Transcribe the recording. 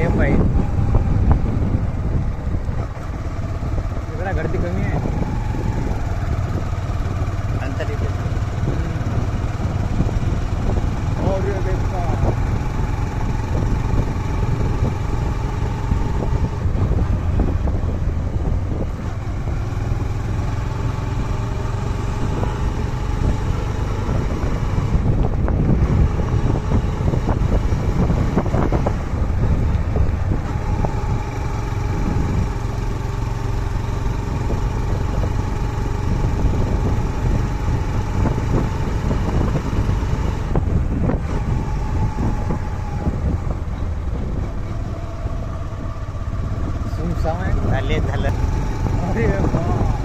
anh em mình अरे पहले कुठं पडला तर